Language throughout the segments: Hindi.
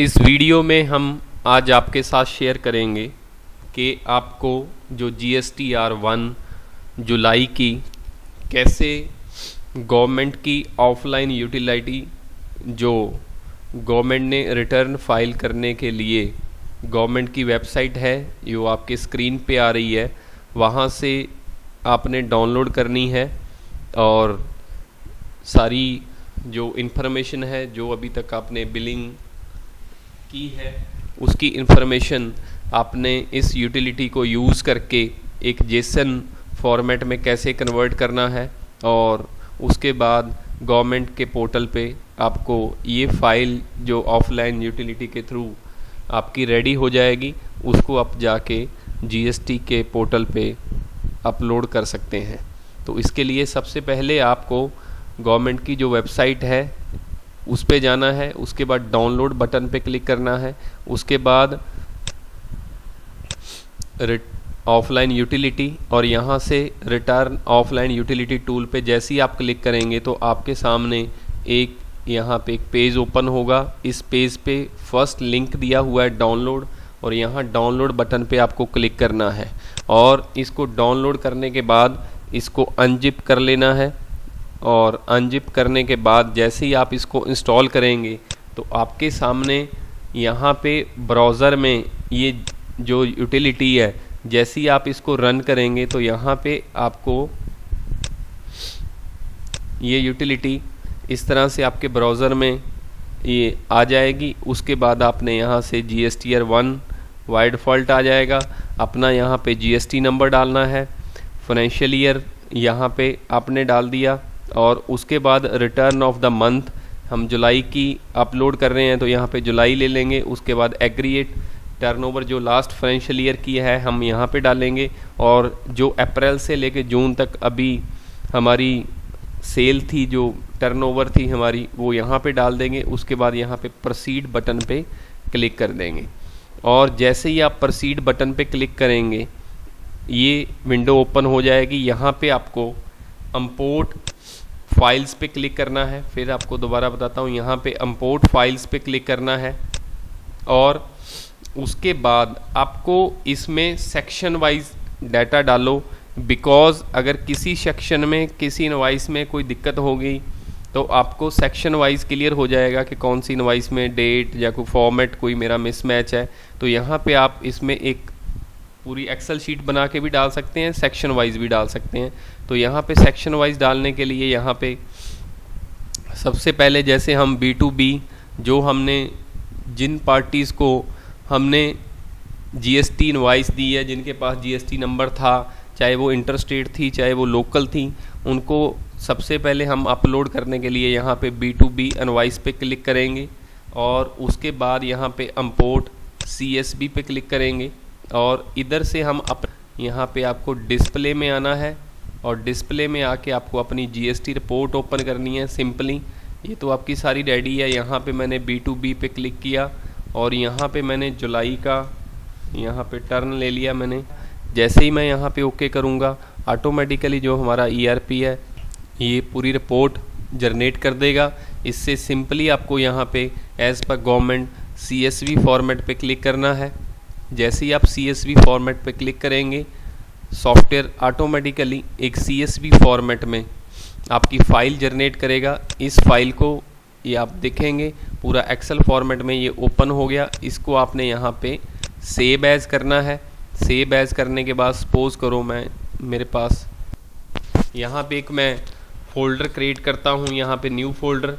इस वीडियो में हम आज आपके साथ शेयर करेंगे कि आपको जो G S T R one जुलाई की कैसे गवर्नमेंट की ऑफलाइन यूटिलिटी जो गवर्नमेंट ने रिटर्न फ़ाइल करने के लिए गवर्नमेंट की वेबसाइट है जो आपके स्क्रीन पे आ रही है, वहाँ से आपने डाउनलोड करनी है और सारी जो इन्फॉर्मेशन है, जो अभी तक आपने बिलिंग की है। उसकी इन्फॉर्मेशन आपने इस यूटिलिटी को यूज़ करके एक जेसन फॉर्मेट में कैसे कन्वर्ट करना है और उसके बाद गवर्नमेंट के पोर्टल पे आपको ये फ़ाइल जो ऑफलाइन यूटिलिटी के थ्रू आपकी रेडी हो जाएगी, उसको आप जाके जीएसटी के पोर्टल पे अपलोड कर सकते हैं। तो इसके लिए सबसे पहले आपको गवर्नमेंट की जो वेबसाइट है उस पर जाना है, उसके बाद डाउनलोड बटन पे क्लिक करना है, उसके बाद ऑफलाइन यूटिलिटी और यहाँ से रिटर्न ऑफलाइन यूटिलिटी टूल पे जैसे ही आप क्लिक करेंगे तो आपके सामने एक यहाँ पे एक पेज ओपन होगा। इस पेज पे फ़र्स्ट लिंक दिया हुआ है डाउनलोड और यहाँ डाउनलोड बटन पे आपको क्लिक करना है। और इसको डाउनलोड करने के बाद इसको अनजिप कर लेना है। और अनजिप करने के बाद जैसे ही आप इसको इंस्टॉल करेंगे तो आपके सामने यहाँ पे ब्राउज़र में ये जो यूटिलिटी है, जैसे ही आप इसको रन करेंगे तो यहाँ पे आपको ये यूटिलिटी इस तरह से आपके ब्राउज़र में ये आ जाएगी। उसके बाद आपने यहाँ से G S T R one by default आ जाएगा। अपना यहाँ पे जी एस टी नंबर डालना है। फाइनेंशियल ईयर यहाँ पे आपने डाल दिया। और उसके बाद रिटर्न ऑफ़ द मंथ हम जुलाई की अपलोड कर रहे हैं तो यहाँ पे जुलाई ले लेंगे, उसके बाद एग्रीएट टर्नओवर जो लास्ट फाइनेंशियल ईयर की है, हम यहाँ पे डालेंगे, और जो अप्रैल से लेके जून तक अभी हमारी सेल थी, जो टर्नओवर थी हमारी, वो यहाँ पे डाल देंगे, उसके बाद यहाँ पे प्रोसीड बटन पे क्लिक कर देंगे। और जैसे ही आप प्रोसीड बटन पे क्लिक करेंगे, ये विंडो ओपन हो जाएगी, यहाँ पे आपको अम्पोर्ट फाइल्स पे क्लिक करना है। फिर आपको दोबारा बताता हूँ, यहाँ पे अम्पोर्ट फाइल्स पे क्लिक करना है। और उसके बाद आपको इसमें सेक्शन वाइज डाटा डालो। बिकॉज़ अगर किसी सेक्शन में, किसी इनवाइस में कोई दिक्कत हो गई तो आपको सेक्शन वाइज क्लियर हो जाएगा कि कौन सी इनवाइस में डेट या कोई फॉर्मेट कोई मेरा मिसमैच है। तो यहाँ पे आप इसमें एक पूरी एक्सेल शीट बना के भी डाल सकते हैं सेक्शन वाइज भी डाल सकते हैं। तो यहाँ पे सेक्शन वाइज डालने के लिए यहाँ पे सबसे पहले जैसे हम बी टू बी जो हमने, जिन पार्टीज़ को हमने जीएसटी इनवाइस दी है, जिनके पास जीएसटी नंबर था, चाहे वो इंटर स्टेट थी, चाहे वो लोकल थी, उनको सबसे पहले हम अपलोड करने के लिए यहाँ पे बी टू बी इनवाइस पे क्लिक करेंगे और उसके बाद यहाँ पे अम्पोर्ट सी एस बी पे क्लिक करेंगे। और इधर से हम अप, यहाँ पे आपको डिस्प्ले में आना है और डिस्प्ले में आके आपको अपनी जीएसटी रिपोर्ट ओपन करनी है सिंपली ये तो आपकी सारी रेडी है। यहाँ पे मैंने बी टू बी पे क्लिक किया और यहाँ पे मैंने जुलाई का यहाँ पे टर्न ले लिया मैंने। जैसे ही मैं यहाँ पे ओके करूँगा ऑटोमेटिकली जो हमारा ईआरपी e है, ये पूरी रिपोर्ट जनरेट कर देगा। इससे सिंपली आपको यहाँ पे as per government CSV format पे क्लिक करना है। जैसे ही आप सी फॉर्मेट पर क्लिक करेंगे सॉफ्टवेयर ऑटोमेटिकली एक सी फॉर्मेट में आपकी फ़ाइल जनरेट करेगा। इस फ़ाइल को ये आप देखेंगे, पूरा एक्सेल फॉर्मेट में ये ओपन हो गया। इसको आपने यहाँ पे सेव एज करना है। सेव एज करने के बाद सपोज़ करो मैं, मेरे पास यहाँ पे एक मैं फ़ोल्डर क्रिएट करता हूँ, यहाँ पे न्यू फोल्डर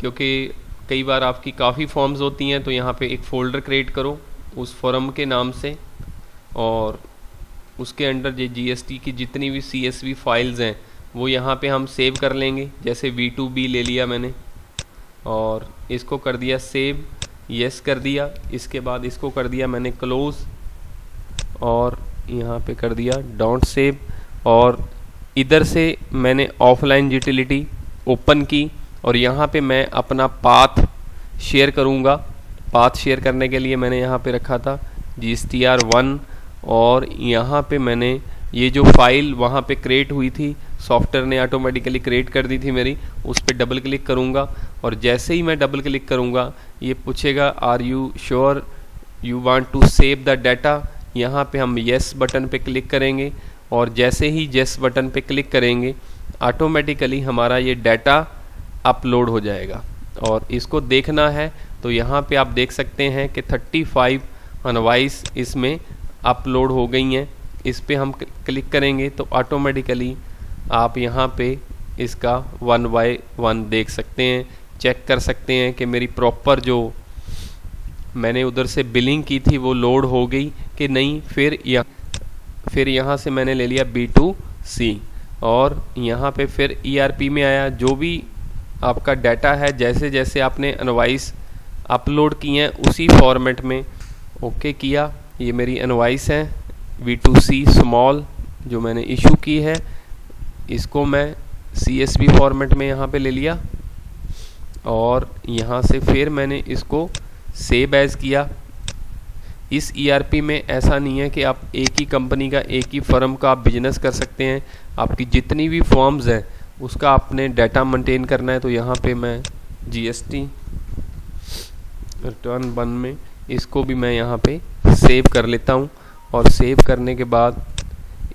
क्योंकि कई बार आपकी काफ़ी फॉर्म्स होती हैं तो यहाँ पे एक फ़ोल्डर क्रिएट करो। उस फॉर्म के नाम से और उसके अंडर जो जीएसटी की जितनी भी सीएसवी फाइल्स हैं, वो यहाँ पे हम सेव कर लेंगे। जैसे वी टू बी ले लिया मैंने और इसको कर दिया सेव यस कर दिया। इसके बाद इसको कर दिया मैंने क्लोज़ और यहाँ पे कर दिया डोंट सेव और इधर से मैंने ऑफलाइन यूटिलिटी ओपन की और यहाँ पे मैं अपना पाथ शेयर करूँगा। पाथ शेयर करने के लिए मैंने यहाँ पे रखा था G S T R one और यहाँ पे मैंने ये जो फ़ाइल वहाँ पे क्रिएट हुई थी सॉफ्टवेयर ने ऑटोमेटिकली क्रिएट कर दी थी मेरी, उस पर डबल क्लिक करूँगा, और जैसे ही मैं डबल क्लिक करूँगा, ये पूछेगा are you sure you want to save the data यहाँ पे हम येस बटन पे क्लिक करेंगे, और जैसे ही येस बटन पे क्लिक करेंगे ऑटोमेटिकली हमारा ये डाटा अपलोड हो जाएगा, और इसको देखना है तो यहाँ पे आप देख सकते हैं कि 35 फाइव अनवाइस इसमें अपलोड हो गई हैं। इस पर हम क्लिक करेंगे तो ऑटोमेटिकली आप यहाँ पे इसका वन बाय वन देख सकते हैं। चेक कर सकते हैं कि मेरी प्रॉपर जो मैंने उधर से बिलिंग की थी वो लोड हो गई कि नहीं। फिर यह फिर यहाँ से मैंने ले लिया बी टू सी और यहाँ पे फिर ई e में आया। जो भी आपका डाटा है जैसे जैसे आपने अनवाइस अपलोड किए हैं उसी फॉर्मेट में। ओके किया। ये मेरी अनवाइस है। वी टू सी स्मॉल जो मैंने इशू की है, इसको मैं सी एस बी फॉर्मेट में यहाँ पे ले लिया। और यहाँ से फिर मैंने इसको सेव एज किया। इस ईआरपी e में ऐसा नहीं है कि आप एक ही कंपनी का, एक ही फर्म का आप बिज़नेस कर सकते हैं। आपकी जितनी भी फॉर्म्स हैं, उसका आपने डाटा मेंटेन करना है तो यहाँ पे मैं जीएसटी रिटर्न वन में, इसको भी मैं यहाँ पे सेव कर लेता हूँ। और सेव करने के बाद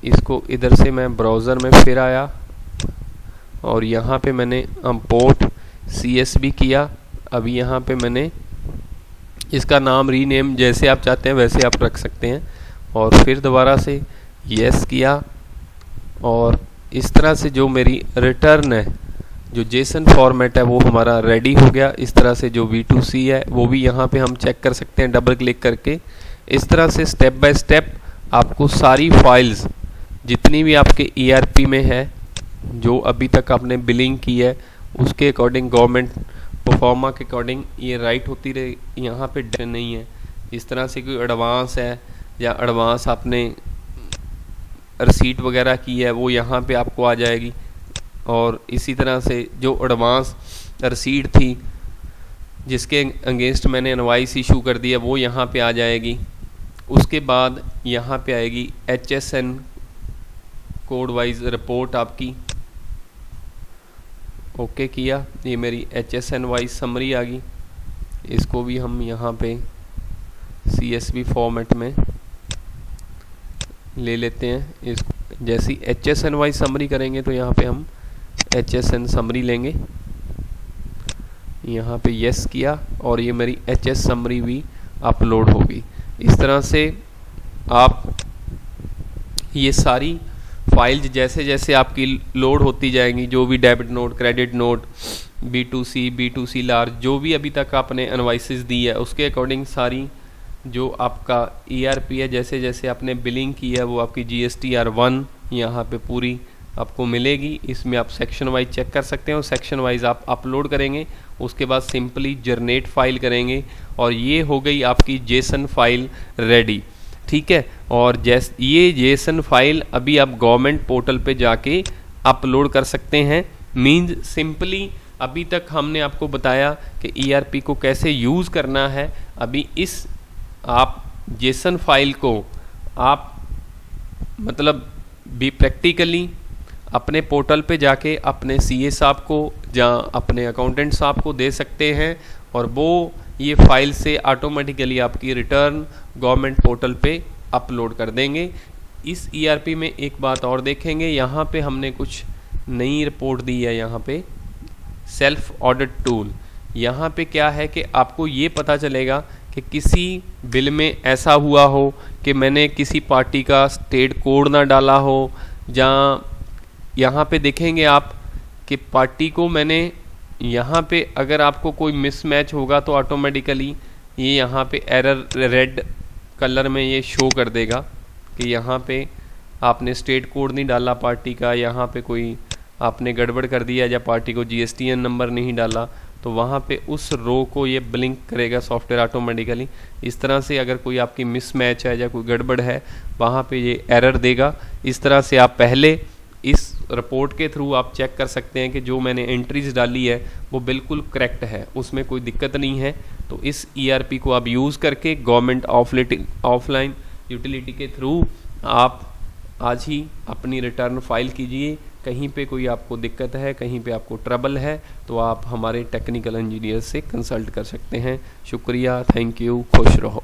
इसको इधर से मैं ब्राउज़र में फिर आया। और यहाँ पे मैंने अम्पोर्ट सी किया। अभी यहाँ पे मैंने इसका नाम रीनेम जैसे आप चाहते हैं वैसे आप रख सकते हैं। और फिर दोबारा से यस किया। और इस तरह से जो मेरी रिटर्न है जो जेसन फॉर्मेट है, वो हमारा रेडी हो गया। इस तरह से जो वी टू सी है, वो भी यहाँ पे हम चेक कर सकते हैं डबल क्लिक करके। इस तरह से स्टेप बाय स्टेप आपको सारी फाइल्स जितनी भी आपके ERP में है, जो अभी तक आपने बिलिंग की है, उसके अकॉर्डिंग गवर्नमेंट परफॉर्मा के अकॉर्डिंग ये राइट होती रहे। यहाँ पे डर नहीं है। इस तरह से कोई एडवांस है, या एडवांस आपने रसीट वगैरह की है, वो यहाँ पे आपको आ जाएगी। और इसी तरह से जो एडवांस रसीट थी, जिसके अगेंस्ट मैंने इनवाइस इशू कर दिया वो यहाँ पे आ जाएगी। उसके बाद यहाँ पे आएगी H S N code wise report आपकी। ओके किया, ये मेरी H S N wise summary आ गई। इसको भी हम यहाँ पे सी एस बी फॉर्मेट में ले लेते हैं। इसको जैसी H S N wise summary करेंगे तो यहाँ पे हम एच एस एन समरी लेंगे। यहाँ पे यस किया और ये मेरी एच एस समरी भी अपलोड होगी। इस तरह से आप ये सारी फाइल्स जैसे जैसे आपकी लोड होती जाएँगी, जो भी debit note credit note B to C B to C large जो भी अभी तक आपने एनवाइसिस दी है, उसके अकॉर्डिंग सारी जो आपका ई e है, जैसे जैसे आपने बिलिंग की है, वो आपकी G S T R one यहाँ पर पूरी आपको मिलेगी। इसमें आप सेक्शन वाइज चेक कर सकते हैं और सेक्शन वाइज आप अपलोड करेंगे। उसके बाद सिंपली जर्नेट फ़ाइल करेंगे और ये हो गई आपकी जेसन फ़ाइल रेडी ठीक है? और जैस, ये जेसन फ़ाइल अभी आप गवर्नमेंट पोर्टल पे जाके अपलोड कर सकते हैं। मीन्स सिंपली अभी तक हमने आपको बताया कि ईआरपी e को कैसे यूज़ करना है। अभी इस आप जेसन फ़ाइल को आप मतलब भी प्रैक्टिकली अपने पोर्टल पे जाके अपने सीए साहब को या अपने अकाउंटेंट साहब को दे सकते हैं और वो ये फ़ाइल से ऑटोमेटिकली आपकी रिटर्न गवर्नमेंट पोर्टल पे अपलोड कर देंगे। इस ईआरपी e में एक बात और देखेंगे, यहाँ पे हमने कुछ नई रिपोर्ट दी है यहाँ पे सेल्फ ऑडिट टूल यहाँ पे क्या है कि आपको ये पता चलेगा कि किसी बिल में ऐसा हुआ हो कि मैंने किसी पार्टी का स्टेट कोड ना डाला हो, जहाँ यहाँ पे देखेंगे आप कि पार्टी को मैंने यहाँ पे अगर आपको कोई मिसमैच होगा तो ऑटोमेटिकली ये यहाँ पे एरर रेड कलर में ये शो कर देगा कि यहाँ पे आपने स्टेट कोड नहीं डाला पार्टी का, यहाँ पे कोई आपने गड़बड़ कर दिया या पार्टी को जीएसटीएन नंबर नहीं डाला तो वहाँ पे उस रो को ये ब्लिंक करेगा सॉफ्टवेयर ऑटोमेटिकली इस तरह से अगर कोई आपकी मिसमैच है या कोई गड़बड़ है, वहाँ पे ये एरर देगा। इस तरह से आप पहले इस रिपोर्ट के थ्रू आप चेक कर सकते हैं कि जो मैंने एंट्रीज डाली है, वो बिल्कुल करेक्ट है। उसमें कोई दिक्कत नहीं है। तो इस ईआरपी e को आप यूज़ करके गवर्नमेंट ऑफलाइन यूटिलिटी के थ्रू आप आज ही अपनी रिटर्न फ़ाइल कीजिए। कहीं पे कोई आपको दिक्कत है, कहीं पे आपको ट्रबल है तो आप हमारे टेक्निकल इंजीनियर से कंसल्ट कर सकते हैं। शुक्रिया थैंक यू खुश रहो।